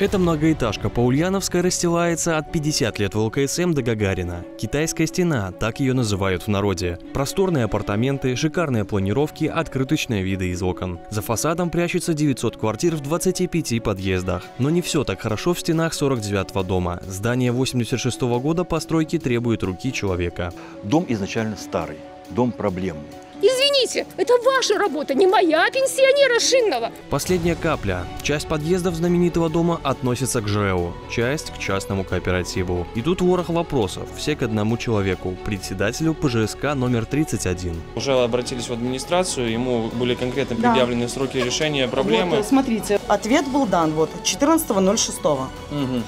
Эта многоэтажка по Ульяновской расстилается от 50 лет в ЛКСМ до Гагарина. Китайская стена, так ее называют в народе. Просторные апартаменты, шикарные планировки, открыточные виды из окон. За фасадом прячется 900 квартир в 25 подъездах. Но не все так хорошо в стенах 49-го дома. Здание 86 -го года постройки требует руки человека. Дом изначально старый, дом проблемный. Извините, это ваша работа, не моя пенсионера Шинного. Последняя капля. Часть подъездов знаменитого дома относится к ЖЭУ, часть к частному кооперативу. И тут ворох вопросов, все к одному человеку, председателю ПЖСК номер 31. Уже обратились в администрацию, ему были конкретно Да. предъявлены сроки решения проблемы. Вот, э, смотрите, ответ был дан вот 14.06. Мгм.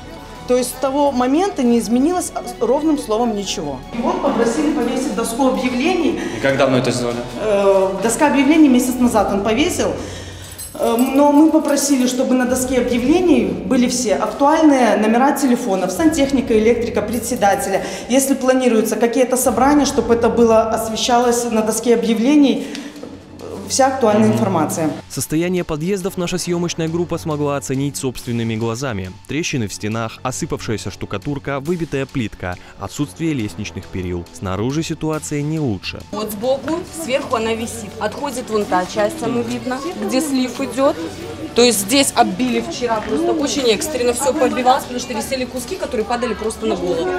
То есть с того момента не изменилось ровным словом ничего. И вот попросили повесить доску объявлений. И как давно это сделали? Э, доска объявлений месяц назад он повесил. Э, Но мы попросили, чтобы на доске объявлений были все актуальные номера телефонов, сантехника, электрика, председателя. Если планируются какие-то собрания, чтобы это было освещалось на доске объявлений, вся актуальная информация. Состояние подъездов наша съемочная группа смогла оценить собственными глазами. Трещины в стенах, осыпавшаяся штукатурка, выбитая плитка, отсутствие лестничных перил. Снаружи ситуация не лучше. Вот сбоку, сверху она висит. Отходит вон та часть, оно видно, где слив идет. То есть здесь оббили вчера просто очень экстренно, все подбивалось, потому что висели куски, которые падали просто на голову.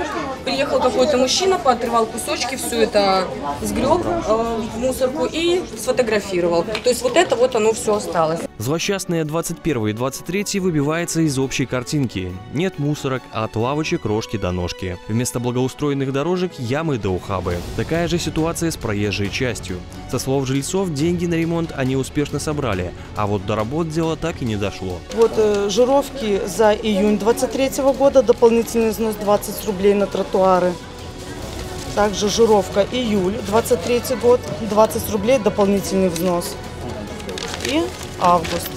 Приехал какой-то мужчина, поотрывал кусочки, все это сгреб э, в мусорку и сфотографировал. То есть вот это вот оно все осталось. Злосчастные 21 и 23 выбивается из общей картинки. Нет мусорок, а от лавочек рожки до ножки. Вместо благоустроенных дорожек ямы до ухабы. Такая же ситуация с проезжей частью. Со слов жильцов, деньги на ремонт они успешно собрали, а вот до работ дело так и не дошло. Вот э, жировки за июнь 23 года, дополнительный взнос 20 рублей на тротуары. Также жировка июль 23 год, 20 рублей дополнительный взнос. И август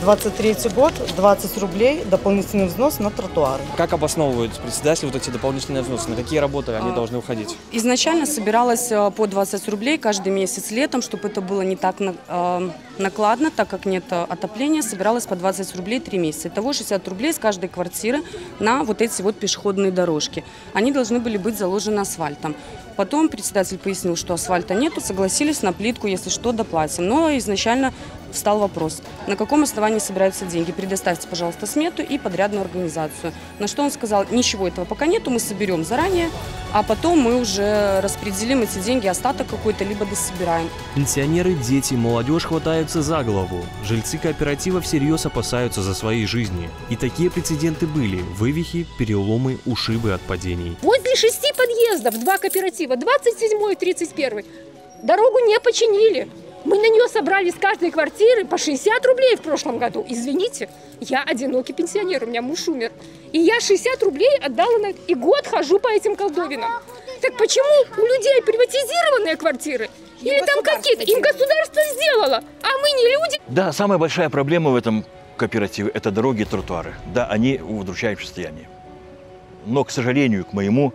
23 год, 20 рублей дополнительный взнос на тротуары. Как обосновывают председатели вот эти дополнительные взносы? На какие работы они должны уходить? Изначально собиралась э, по 20 рублей каждый месяц летом, чтобы это было не так э, накладно, так как нет э, отопления, собиралась по 20 рублей 3 месяца. Итого 60 рублей с каждой квартиры на вот эти вот пешеходные дорожки. Они должны были быть заложены асфальтом. Потом председатель пояснил, что асфальта нету, согласились на плитку, если что, доплатим. Но изначально встал вопрос, на каком основании собираются деньги. Предоставьте, пожалуйста, смету и подрядную организацию. На что он сказал, ничего этого пока нету, мы соберем заранее, а потом мы уже распределим эти деньги, остаток какой-то, либо дособираем. Пенсионеры, дети, молодежь хватаются за голову. Жильцы кооператива всерьез опасаются за свои жизни. И такие прецеденты были – вывихи, переломы, ушибы от падений. Возле шести подъездов два кооператива, 27 и 31. Дорогу не починили. Мы на нее собрали с каждой квартиры по 60 рублей в прошлом году. Извините, я одинокий пенсионер, у меня муж умер. И я 60 рублей отдала на... И год хожу по этим колдовинам. Так почему у людей приватизированные квартиры? Или там какие-то? Им государство сделало, а мы не люди. Да, самая большая проблема в этом кооперативе – это дороги и тротуары. Да, они в удручающем состоянии. Но, к сожалению, к моему,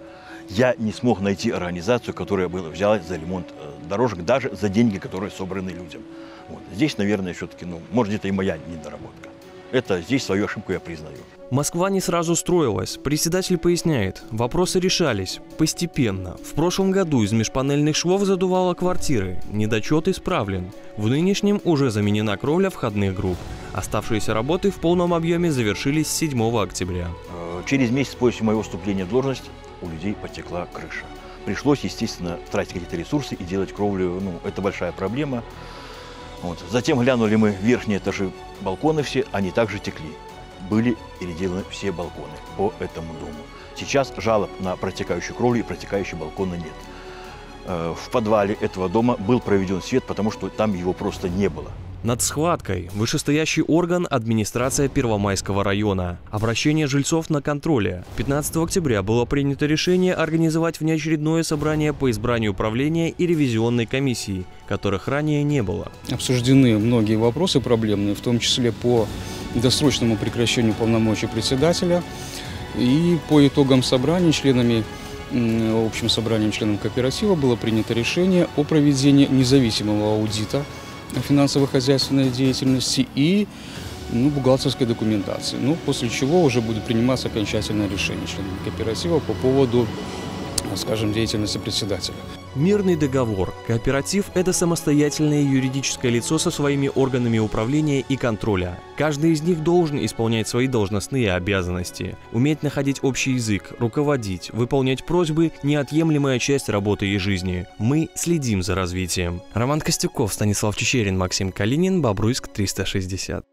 я не смог найти организацию, которая была взялась за ремонт дорожек, даже за деньги, которые собраны людям. Вот. Здесь, наверное, все-таки, ну, может, где-то и моя недоработка. Это здесь свою ошибку я признаю. Москва не сразу строилась. Председатель поясняет, вопросы решались постепенно. В прошлом году из межпанельных швов задувало квартиры. Недочет исправлен. В нынешнем уже заменена кровля входных групп. Оставшиеся работы в полном объеме завершились 7 октября. Э, Через месяц после моего вступления в должность у людей потекла крыша. Пришлось, естественно, тратить какие-то ресурсы и делать кровлю. Ну, это большая проблема. Вот. Затем глянули мы верхние этажи, балконы все, они также текли. Были переделаны все балконы по этому дому. Сейчас жалоб на протекающую кровлю и протекающие балконы нет. Э, В подвале этого дома был проведен свет, потому что там его просто не было. Над схваткой вышестоящий орган администрация Первомайского района. Обращение жильцов на контроле. 15 октября было принято решение организовать внеочередное собрание по избранию управления и ревизионной комиссии, которых ранее не было. обсуждены многие вопросы проблемные, в том числе по досрочному прекращению полномочий председателя. И по итогам собрания членами общим собранием членов кооператива было принято решение о проведении независимого аудита финансово-хозяйственной деятельности и ну, бухгалтерской документации. Ну, после чего уже будет приниматься окончательное решение членами кооператива по поводу, скажем, деятельности председателя. Мирный договор. Кооператив – это самостоятельное юридическое лицо со своими органами управления и контроля. Каждый из них должен исполнять свои должностные обязанности, уметь находить общий язык, руководить, выполнять просьбы – неотъемлемая часть работы и жизни. Мы следим за развитием. Роман Костюков, Станислав Чечерин, Максим Калинин, Бобруйск, 360.